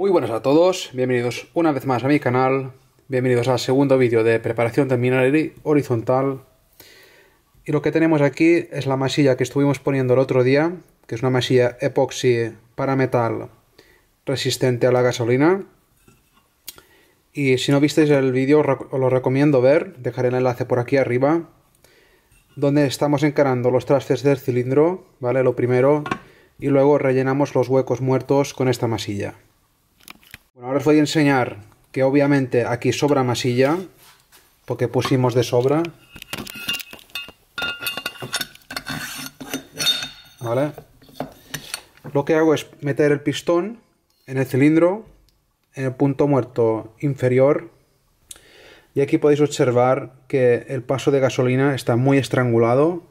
Muy buenas a todos, bienvenidos una vez más a mi canal, bienvenidos al segundo vídeo de preparación terminal horizontal. Y lo que tenemos aquí es la masilla que estuvimos poniendo el otro día, que es una masilla epoxi para metal resistente a la gasolina. Y si no visteis el vídeo os lo recomiendo ver, dejaré el enlace por aquí arriba, donde estamos encarando los trastes del cilindro, ¿vale? Lo primero, y luego rellenamos los huecos muertos con esta masilla. Bueno, ahora os voy a enseñar que obviamente aquí sobra masilla, porque pusimos de sobra. ¿Vale? Lo que hago es meter el pistón en el cilindro, en el punto muerto inferior. Y aquí podéis observar que el paso de gasolina está muy estrangulado.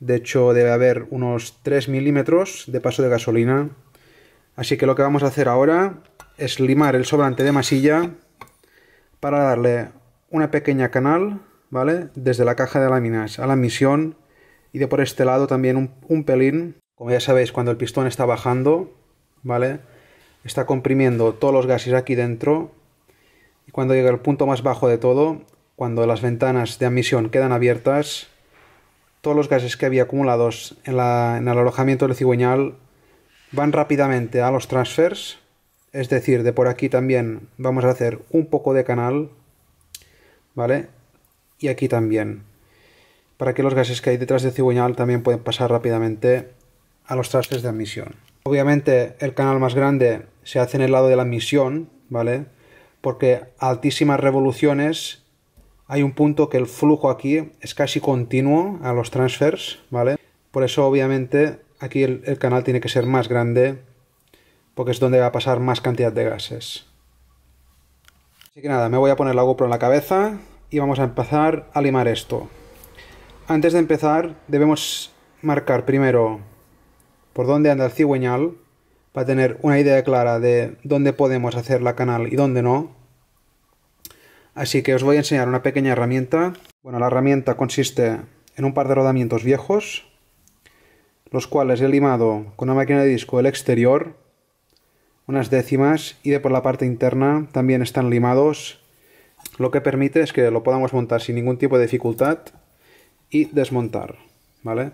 De hecho, debe haber unos 3 milímetros de paso de gasolina. Así que lo que vamos a hacer ahora es limar el sobrante de masilla para darle una pequeña canal, ¿vale? Desde la caja de láminas a la misión y de por este lado también un, un pelín. Como ya sabéis, cuando el pistón está bajando, ¿vale? Está comprimiendo todos los gases aquí dentro y cuando llega al punto más bajo de todo, cuando las ventanas de admisión quedan abiertas, todos los gases que había acumulados en, la, en el alojamiento del cigüeñal van rápidamente a los transfers es decir, de por aquí también vamos a hacer un poco de canal, ¿vale? Y aquí también, para que los gases que hay detrás del cigüeñal también pueden pasar rápidamente a los trastes de admisión. Obviamente el canal más grande se hace en el lado de la admisión, ¿vale? Porque a altísimas revoluciones hay un punto que el flujo aquí es casi continuo a los transfers, ¿vale? Por eso obviamente aquí el canal tiene que ser más grande porque es donde va a pasar más cantidad de gases. Así que nada, me voy a poner la GoPro en la cabeza y vamos a empezar a limar esto. Antes de empezar debemos marcar primero por dónde anda el cigüeñal para tener una idea clara de dónde podemos hacer la canal y dónde no. Así que os voy a enseñar una pequeña herramienta. Bueno, la herramienta consiste en un par de rodamientos viejos, los cuales he limado con una máquina de disco el exterior unas décimas y de por la parte interna también están limados, lo que permite es que lo podamos montar sin ningún tipo de dificultad y desmontar, ¿vale?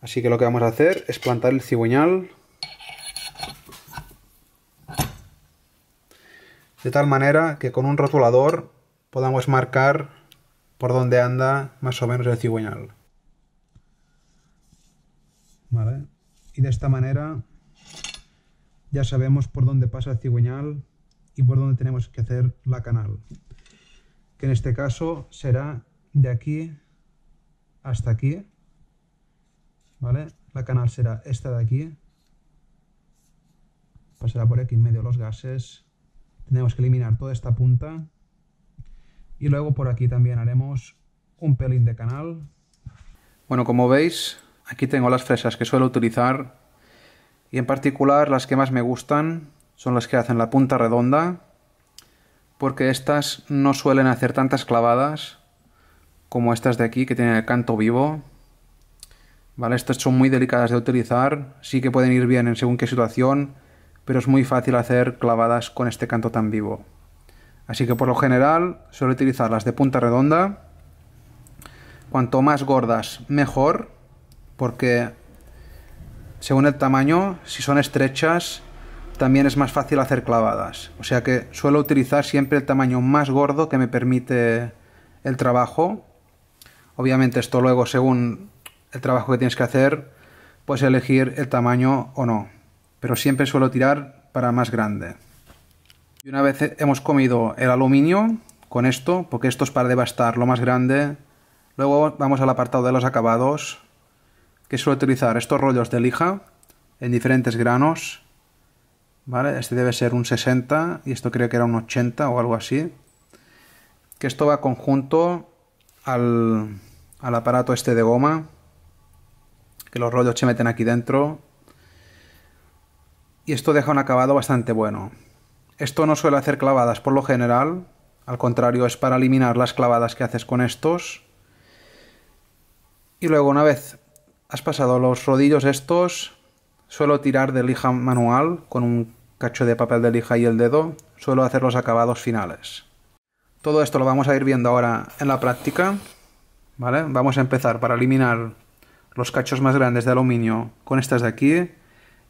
Así que lo que vamos a hacer es plantar el cigüeñal de tal manera que con un rotulador podamos marcar por dónde anda más o menos el cigüeñal. ¿Vale? Y de esta manera ya sabemos por dónde pasa el cigüeñal y por dónde tenemos que hacer la canal. Que en este caso será de aquí hasta aquí. ¿Vale? La canal será esta de aquí. Pasará por aquí en medio los gases. Tenemos que eliminar toda esta punta. Y luego por aquí también haremos un pelín de canal. Bueno, como veis, aquí tengo las fresas que suelo utilizar y en particular las que más me gustan son las que hacen la punta redonda porque estas no suelen hacer tantas clavadas como estas de aquí que tienen el canto vivo. ¿Vale? Estas son muy delicadas de utilizar, sí que pueden ir bien en según qué situación, pero es muy fácil hacer clavadas con este canto tan vivo. Así que por lo general suelo utilizar las de punta redonda. Cuanto más gordas, mejor, porque según el tamaño, si son estrechas, también es más fácil hacer clavadas. O sea que suelo utilizar siempre el tamaño más gordo que me permite el trabajo. Obviamente esto luego, según el trabajo que tienes que hacer, puedes elegir el tamaño o no. Pero siempre suelo tirar para más grande. Y una vez hemos comido el aluminio con esto, porque esto es para devastar lo más grande, luego vamos al apartado de los acabados que suelo utilizar estos rollos de lija en diferentes granos ¿vale? Este debe ser un 60 y esto creo que era un 80 o algo así. Que esto va conjunto al, al aparato este de goma, que los rollos se meten aquí dentro. Y esto deja un acabado bastante bueno. Esto no suele hacer clavadas por lo general, al contrario es para eliminar las clavadas que haces con estos. Y luego una vez has pasado los rodillos estos, suelo tirar de lija manual con un cacho de papel de lija y el dedo, suelo hacer los acabados finales. Todo esto lo vamos a ir viendo ahora en la práctica. ¿Vale? Vamos a empezar para eliminar los cachos más grandes de aluminio con estas de aquí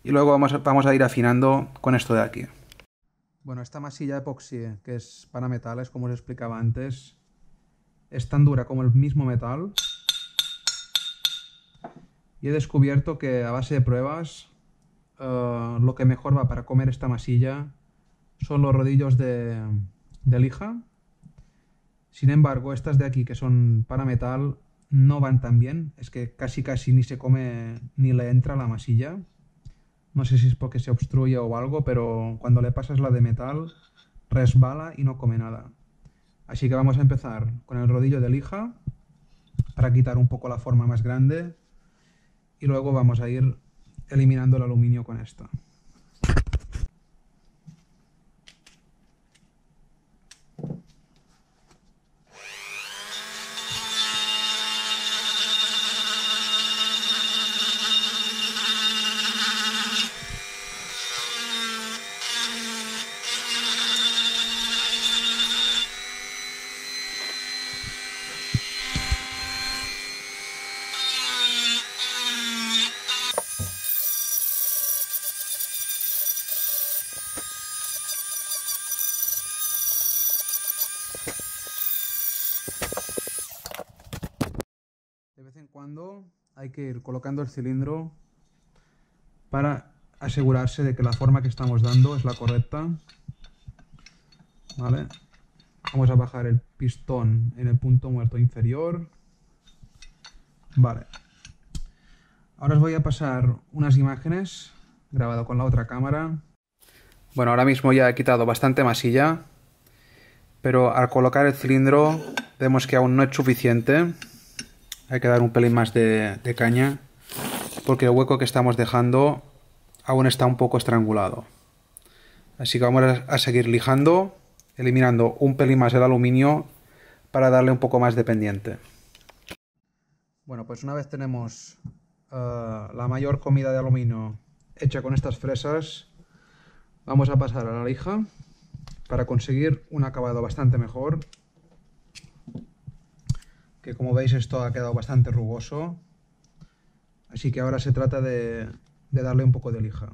y luego vamos a, vamos a ir afinando con esto de aquí. Bueno, esta masilla epoxi, que es para metales, como os explicaba antes, es tan dura como el mismo metal. Y he descubierto que a base de pruebas, eh, lo que mejor va para comer esta masilla son los rodillos de, de lija. Sin embargo, estas de aquí, que son para metal, no van tan bien. Es que casi casi ni se come ni le entra la masilla. No sé si es porque se obstruye o algo, pero cuando le pasas la de metal, resbala y no come nada. Así que vamos a empezar con el rodillo de lija para quitar un poco la forma más grande y luego vamos a ir eliminando el aluminio con esto. De vez en cuando que ir colocando el cilindro para asegurarse de que la forma que estamos dando es la correcta. ¿Vale? Vamos a bajar el pistón en el punto muerto inferior. Vale. Ahora os voy a pasar unas imágenes grabado con la otra cámara. Bueno, ahora mismo ya he quitado bastante masilla, pero al colocar el cilindro vemos que aún no es suficiente. Hay que dar un pelín más de, caña, porque el hueco que estamos dejando aún está un poco estrangulado. Así que vamos a seguir lijando, eliminando un pelín más el aluminio para darle un poco más de pendiente. Bueno, pues una vez tenemos uh, la mayor comida de aluminio hecha con estas fresas, vamos a pasar a la lija para conseguir un acabado bastante mejor. Que como veis esto ha quedado bastante rugoso. Así que ahora se trata de, darle un poco de lija.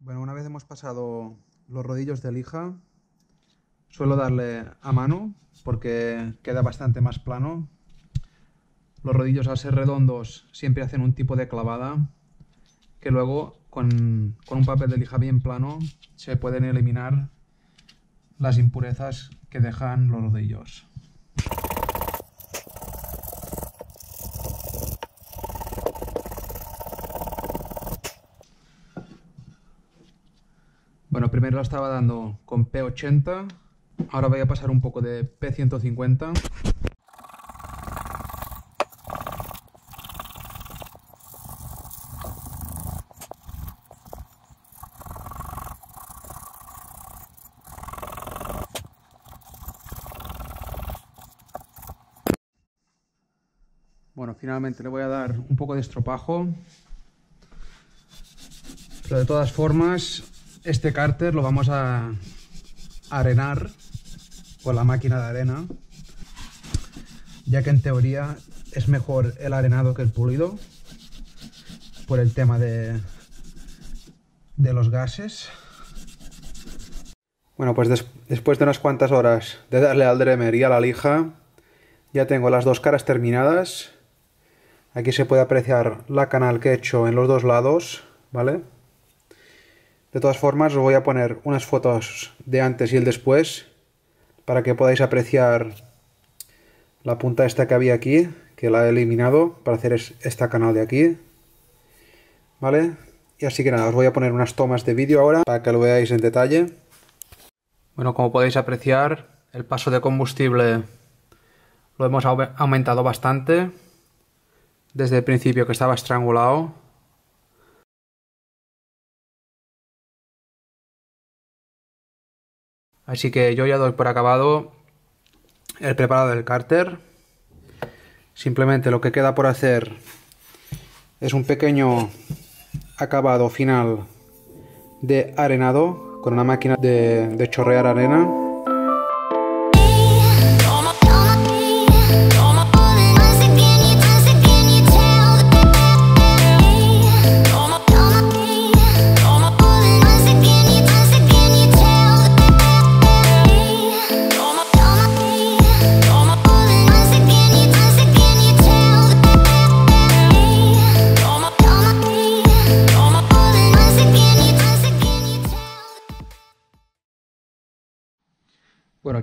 Bueno, una vez hemos pasado los rodillos de lija, suelo darle a mano porque queda bastante más plano. Los rodillos al ser redondos siempre hacen un tipo de clavada que luego con, un papel de lija bien plano se pueden eliminar las impurezas que dejan los rodillos. Bueno, primero lo estaba dando con P80, ahora voy a pasar un poco de P150. Bueno, finalmente le voy a dar un poco de estropajo. Pero de todas formas, este cárter lo vamos a arenar con la máquina de arena. Ya que en teoría es mejor el arenado que el pulido. Por el tema de, de los gases. Bueno, pues des después de unas cuantas horas de darle al Dremer y a la lija, ya tengo las dos caras terminadas. Aquí se puede apreciar la canal que he hecho en los dos lados, ¿vale? De todas formas, os voy a poner unas fotos de antes y el después para que podáis apreciar la punta esta que había aquí, que la he eliminado para hacer esta canal de aquí. ¿Vale? Y así que nada, os voy a poner unas tomas de vídeo ahora para que lo veáis en detalle. Bueno, como podéis apreciar, el paso de combustible lo hemos aumentado bastante desde el principio que estaba estrangulado. Así que yo ya doy por acabado el preparado del cárter. Simplemente lo que queda por hacer es un pequeño acabado final de arenado con una máquina de, de chorrear arena.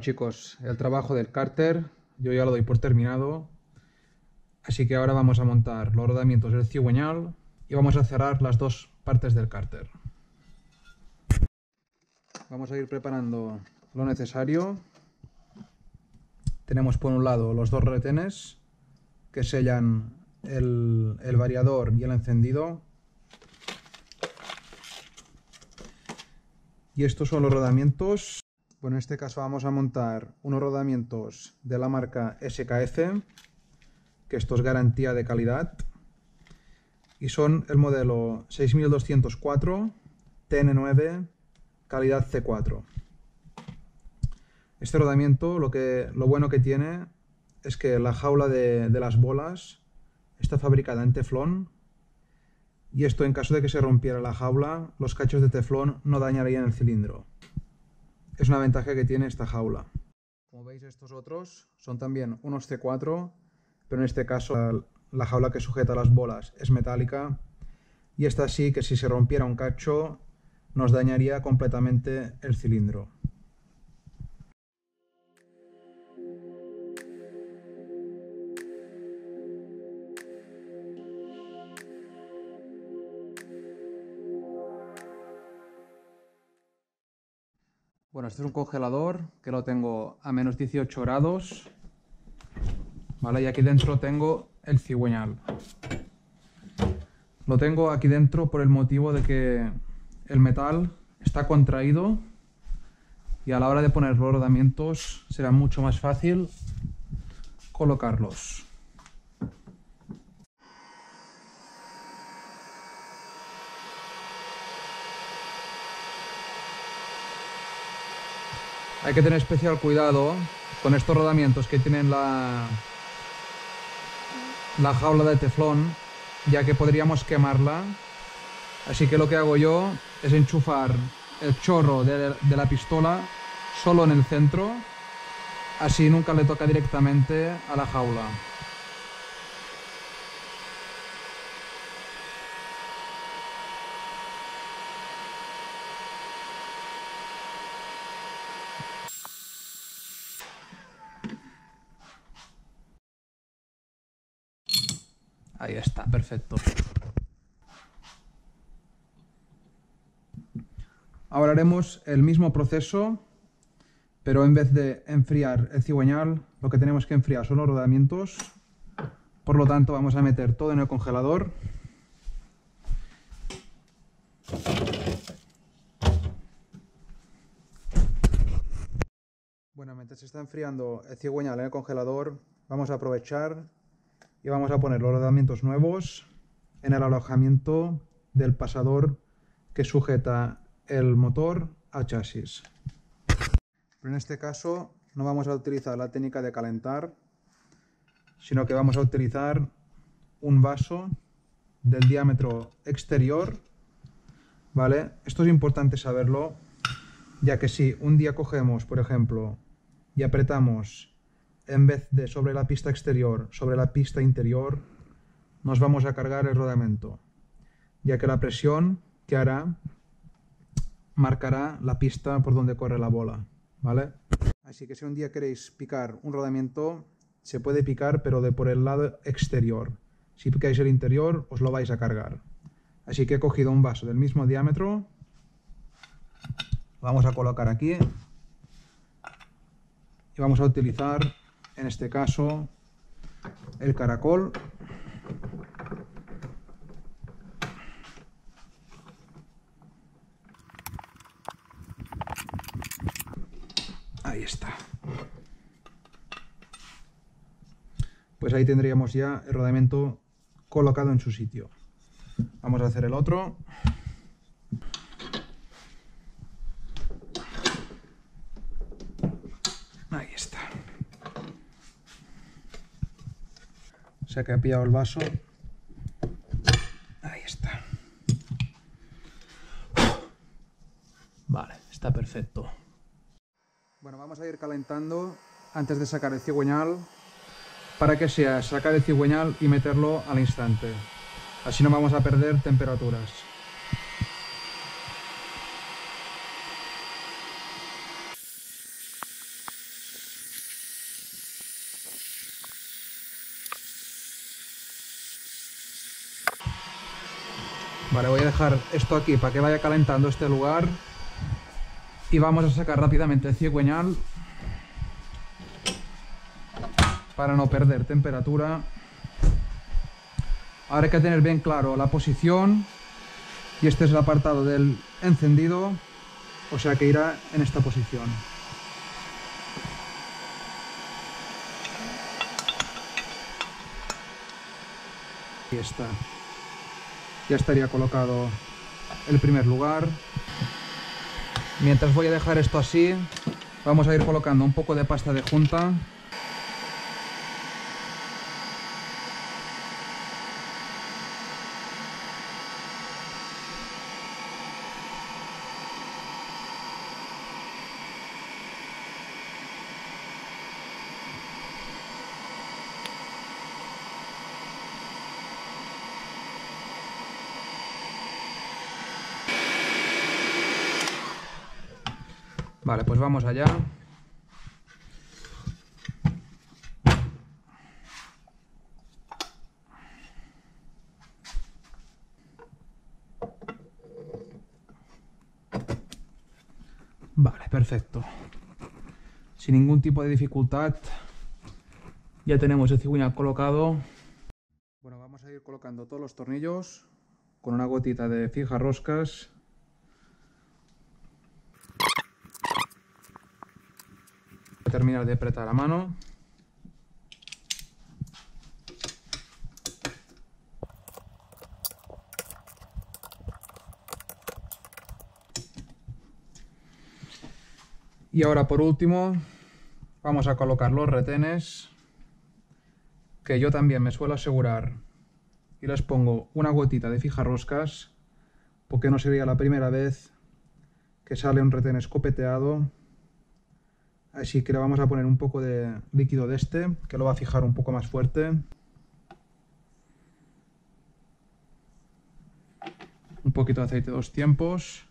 Chicos, el trabajo del cárter yo ya lo doy por terminado. Así que ahora vamos a montar los rodamientos del cigüeñal y vamos a cerrar las dos partes del cárter. Vamos a ir preparando lo necesario. Tenemos por un lado los dos retenes que sellan el, el variador y el encendido. Y estos son los rodamientos en este caso vamos a montar unos rodamientos de la marca SKF, que esto es garantía de calidad. Y son el modelo 6204 TN9 calidad C4. Este rodamiento lo, que, lo bueno que tiene es que la jaula de, de las bolas está fabricada en teflón y esto en caso de que se rompiera la jaula, los cachos de teflón no dañarían el cilindro es una ventaja que tiene esta jaula. Como veis estos otros son también unos C4, pero en este caso la jaula que sujeta las bolas es metálica y esta sí que si se rompiera un cacho nos dañaría completamente el cilindro. Bueno, este es un congelador que lo tengo a menos 18 grados. ¿Vale? Y aquí dentro tengo el cigüeñal. Lo tengo aquí dentro por el motivo de que el metal está contraído y a la hora de poner los rodamientos será mucho más fácil colocarlos. Hay que tener especial cuidado con estos rodamientos que tienen la, la jaula de teflón, ya que podríamos quemarla. Así que lo que hago yo es enchufar el chorro de, de la pistola solo en el centro, así nunca le toca directamente a la jaula. Ahí está, perfecto. Ahora haremos el mismo proceso, pero en vez de enfriar el cigüeñal, lo que tenemos que enfriar son los rodamientos. Por lo tanto, vamos a meter todo en el congelador. Bueno, mientras se está enfriando el cigüeñal en el congelador, vamos a aprovechar y vamos a poner los rodamientos nuevos en el alojamiento del pasador que sujeta el motor al chasis. Pero en este caso no vamos a utilizar la técnica de calentar, sino que vamos a utilizar un vaso del diámetro exterior, ¿vale? Esto es importante saberlo, ya que si un día cogemos, por ejemplo, y apretamos en vez de sobre la pista exterior, sobre la pista interior, nos vamos a cargar el rodamento, ya que la presión que hará marcará la pista por donde corre la bola, ¿vale? Así que si un día queréis picar un rodamiento, se puede picar pero de por el lado exterior. Si picáis el interior, os lo vais a cargar. Así que he cogido un vaso del mismo diámetro, vamos a colocar aquí y vamos a utilizar, en este caso, el caracol Ahí está. Pues ahí tendríamos ya el rodamiento colocado en su sitio. Vamos a hacer el otro. Ahí está. Se ha pillado el vaso. Ahí está. Vale, está perfecto. Bueno, vamos a ir calentando antes de sacar el cigüeñal para que sea sacar el cigüeñal y meterlo al instante. Así no vamos a perder temperaturas. Dejar esto aquí para que vaya calentando este lugar y vamos a sacar rápidamente el cigüeñal para no perder temperatura. Ahora hay que tener bien claro la posición y este es el apartado del encendido, o sea que irá en esta posición. Ahí está. Ya estaría colocado el primer lugar. Mientras voy a dejar esto así, vamos a ir colocando un poco de pasta de junta. Vale, pues vamos allá. Vale, perfecto. Sin ningún tipo de dificultad. Ya tenemos el cigüeñal colocado. Bueno, vamos a ir colocando todos los tornillos con una gotita de fija roscas terminar de apretar a mano. Y ahora por último vamos a colocar los retenes que yo también me suelo asegurar y les pongo una gotita de fija roscas porque no sería la primera vez que sale un retén escopeteado Así que le vamos a poner un poco de líquido de este, que lo va a fijar un poco más fuerte. Un poquito de aceite dos tiempos.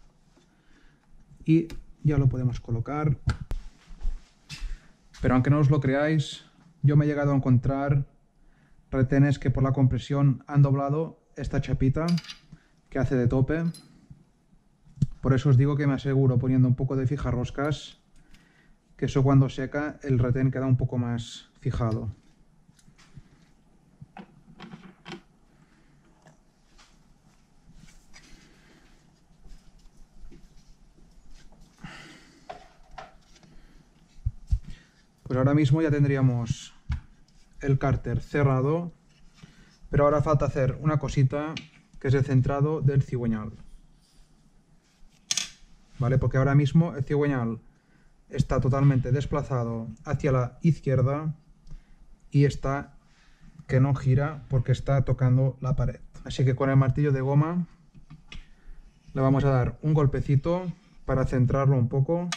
Y ya lo podemos colocar. Pero aunque no os lo creáis, yo me he llegado a encontrar retenes que por la compresión han doblado esta chapita que hace de tope. Por eso os digo que me aseguro poniendo un poco de fija roscas que eso cuando seca el retén queda un poco más fijado. Pues ahora mismo ya tendríamos el cárter cerrado, pero ahora falta hacer una cosita que es el centrado del cigüeñal. ¿Vale? Porque ahora mismo el cigüeñal está totalmente desplazado hacia la izquierda y está que no gira porque está tocando la pared. Así que con el martillo de goma le vamos a dar un golpecito para centrarlo un poco.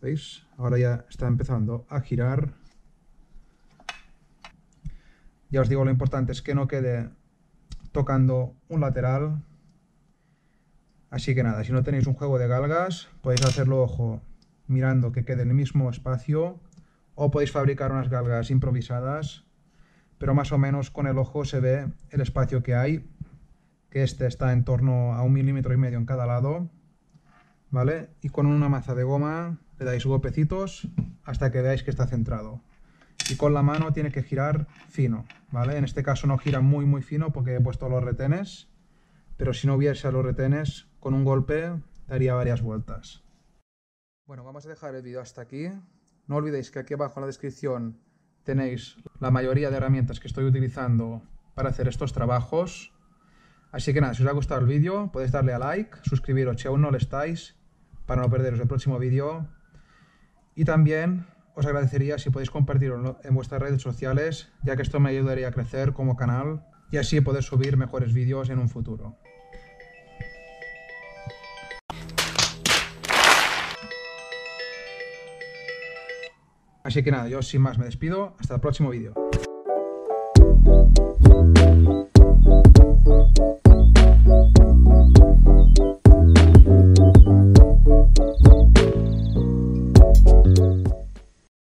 ¿Veis? Ahora ya está empezando a girar. Ya os digo, lo importante es que no quede tocando un lateral Así que nada, si no tenéis un juego de galgas, podéis hacerlo, ojo, mirando que quede en el mismo espacio, o podéis fabricar unas galgas improvisadas, pero más o menos con el ojo se ve el espacio que hay, que este está en torno a un milímetro y medio en cada lado, ¿vale? Y con una maza de goma le dais golpecitos hasta que veáis que está centrado. Y con la mano tiene que girar fino, ¿vale? En este caso no gira muy muy fino porque he puesto los retenes, pero si no hubiese los retenes, con un golpe daría varias vueltas. Bueno, vamos a dejar el vídeo hasta aquí. No olvidéis que aquí abajo en la descripción tenéis la mayoría de herramientas que estoy utilizando para hacer estos trabajos. Así que nada, si os ha gustado el vídeo, podéis darle a like, suscribiros si aún no lo estáis, para no perderos el próximo vídeo. Y también os agradecería si podéis compartirlo en vuestras redes sociales, ya que esto me ayudaría a crecer como canal y así poder subir mejores vídeos en un futuro. Así que nada, yo sin más me despido. Hasta el próximo vídeo.